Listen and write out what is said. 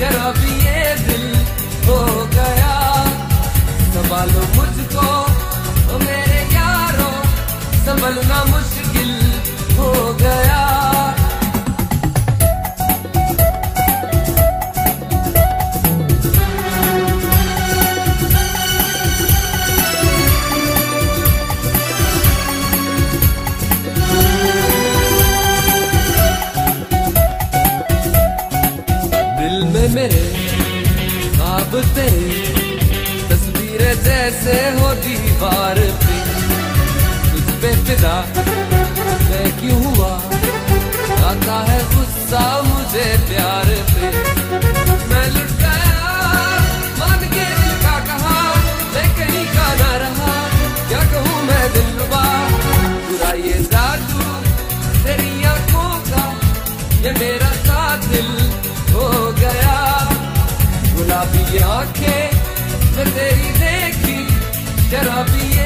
शराबी ये दिल हो दिल में मेरे ख्वाब तेरे तस्वीरें जैसे हो दीवार पे। पे फिदा मैं क्यों हुआ? आता है गुस्सा मुझे प्यार पे। मैं लुट के कहा रहा। क्या कहूँ मैं ये का, ये मेरा गुलाबी आँखें तेरी देखी जरा गया